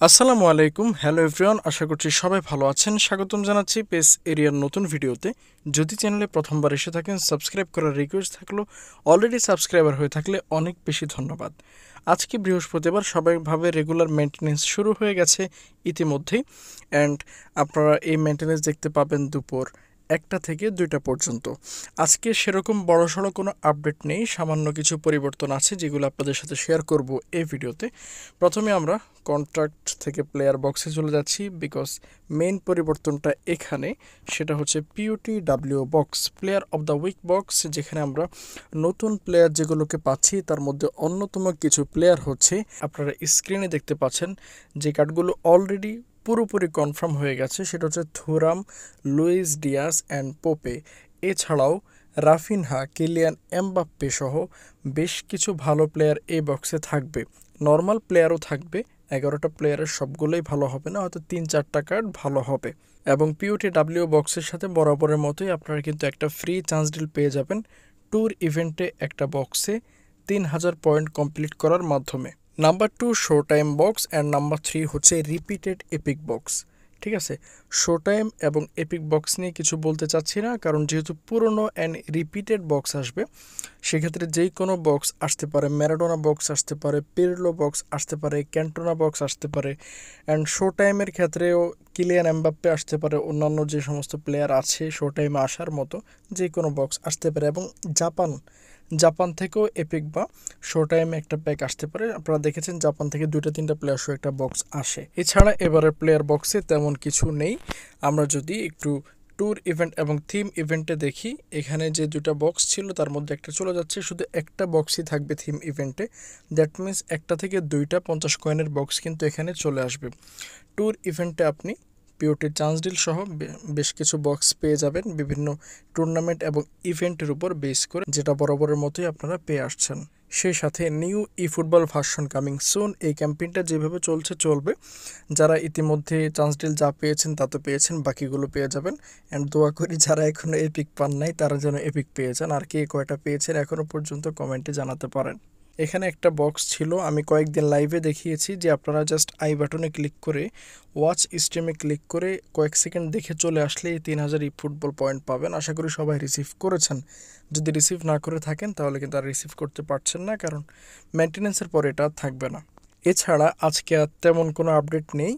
আসসালামু আলাইকুম, hello everyone, আশা করছি সবাই ভালো আছেন। স্বাগতম জানাচ্ছি পেস এরিয়ার নতুন ভিডিওতে। যদি চ্যানেলে প্রথমবার এসে থাকেন, সাবস্ক্রাইব করার রিকোয়েস্ট থাকল অলরেডি সাবস্ক্রাইবার হয়ে থাকলে অনেক বেশি ধন্যবাদ। আজকে বৃহস্পতিবার সবাইভাবে রেগুলার মেনটেনেন্স শুরু হয়ে গেছে ইতিমধ্যেই। অ্যান্ড আপনারা এই মেনটেনেন্স দেখতে পাবেন দুপুর একটা থেকে দুইটা পর্যন্ত। আজকে সেরকম বড়সড় কোনো আপডেট নেই, সামান্য কিছু পরিবর্তন আছে যেগুলো আপনাদের সাথে শেয়ার করব এই ভিডিওতে। প্রথমে আমরা কন্ট্রাক্ট থেকে প্লেয়ার বক্সে চলে যাচ্ছি বিকজ মেইন পরিবর্তনটা এখানে, সেটা হচ্ছে POT W box player of the week box যেখানে আমরা নতুন প্লেয়ার যেগুলোকে পাচ্ছি, তার মধ্যে অন্যতম কিছু প্লেয়ার হচ্ছে। আপনারা স্ক্রিনে দেখতে পাচ্ছেন যে কার্ডগুলো অলরেডি পুরোপুরি কনফার্ম হয়ে গেছে, সেটা হচ্ছে Thuram, Luis Diaz and Pope. এছাড়াও রাফিনহা, কিলিয়ান এমবাপ্পে সহ বেশ কিছু ভালো প্লেয়ার এই বক্সে থাকবে। নর্মাল প্লেয়ারও থাকবে, এগারোটা প্লেয়ারের সবগুলোই ভালো হবে না, হয়তো তিন চারটা কার্ড ভালো হবে। এবং পিওটি ডাব্লিউ বক্সের সাথে বরাবরের মতোই আপনারা কিন্তু একটা ফ্রি চান্স ডিল পেয়ে যাবেন ট্যুর ইভেন্টে একটা বক্সে তিন হাজার পয়েন্ট কমপ্লিট করার মাধ্যমে। Number two show time box and number three হচ্ছে রিপিটেড এপিক বক্স ঠিক আছে? শো টাইম এবং এপিক বক্স নিয়ে কিছু বলতে চাচ্ছি না, কারণ যেহেতু পুরনো অ্যান্ড রিপিটেড বক্স আসবে সেক্ষেত্রে যেই কোনো বক্স আসতে পারে ম্যারাডোনা বক্স আসতে পারে পেরলো বক্স আসতে পারে ক্যান্টোনা বক্স আসতে পারে। অ্যান্ড শো টাইমের ক্ষেত্রেও কিলিয়ান এমবাপ্পে আসতে পারে, অন্যান্য যে সমস্ত প্লেয়ার আছে শো টাইমে আসার মতো যে কোনো বক্স আসতে পারে। এবং জাপান জাপান থেকেও এপিক বা শো টাইমে একটা প্যাক আসতে পারে। আপনারা দেখেছেন জাপান থেকে দুইটা, তিনটা প্লেয়ার শো একটা বক্স আসে। এছাড়া এবারের প্লেয়ার বক্সে তেমন কিছু নেই। আমরা যদি একটু ট্যুর ইভেন্ট এবং থিম ইভেন্টে দেখি, এখানে যে দুটা বক্স ছিল তার মধ্যে একটা চলে যাচ্ছে, শুধু একটা বক্সই থাকবে থিম ইভেন্টে দ্যাট মিন্স একটা থেকে দুইটা পঞ্চাশ কয়েনের বক্স কিন্তু এখানে চলে আসবে। ট্যুর ইভেন্টে আপনি পিওটি চান্স ডিল সহ বেশ কিছু বক্স পেয়ে যাবেন, বিভিন্ন টুর্নামেন্ট এবং ইভেন্টের উপর বেস করে, যেটা বরাবরের মতোই আপনারা পেয়ে আসছেন। সেই সাথে new E football version coming soon এই ক্যাম্পেইনটা যেভাবে চলছে, চলবে। যারা ইতিমধ্যে চান্স ডিল যা পেয়েছেন, তা তো পেয়েছেন, বাকিগুলো পেয়ে যাবেন। অ্যান্ড দোয়া করি যারা এখনও এপিক পান নাই, তারা যেন এপিক পেয়ে যান। আর কে কয়টা পেয়েছেন এখনও পর্যন্ত কমেন্টে জানাতে পারেন। এখানে একটা বক্স ছিল, আমি কয়েকদিন লাইভে দেখিয়েছি যে আপনারা জাস্ট আই বাটনে ক্লিক করে ওয়াচ স্ট্রিমে ক্লিক করে কয়েক সেকেন্ড দেখে চলে আসলে এই তিন হাজার ই ফুটবল পয়েন্ট পাবেন। আশা করি সবাই রিসিভ করেছেন। যদি রিসিভ না করে থাকেন, তাহলে কিন্তু আর রিসিভ করতে পারছেন না, কারণ মেনটেন্যান্সের পরে এটা থাকবে না। এছাড়া আজকে আর তেমন কোনো আপডেট নেই,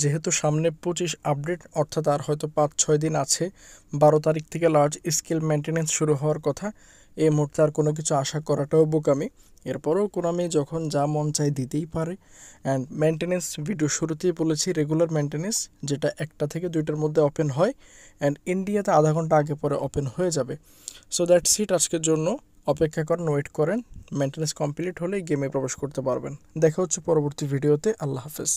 যেহেতু সামনে পঁচিশ আপডেট অর্থাৎ আর হয়তো পাঁচ, ছয় দিন আছে, বারো তারিখ থেকে লার্জ স্কেল মেনটেন্যান্স শুরু হওয়ার কথা। এই মুহূর্তে আর কোনো কিছু আশা করাটাও বোকামি। এরপরেও কোনামি যখন যা মন চাই দিতেই পারে। অ্যান্ড মেনটেনেন্স ভিডিও শুরুতেই বলেছি রেগুলার মেনটেনেন্স যেটা একটা থেকে দুইটার মধ্যে ওপেন হয়। অ্যান্ড ইন্ডিয়াতে আধা ঘণ্টা আগে পরে ওপেন হয়ে যাবে। সো দ্যাট সিট আজকের জন্য। অপেক্ষা করেন ওয়েট করেন। মেনটেনেন্স কমপ্লিট হলেই গেমে প্রবেশ করতে পারবেন। দেখা হচ্ছে পরবর্তী ভিডিওতে আল্লাহ হাফেজ।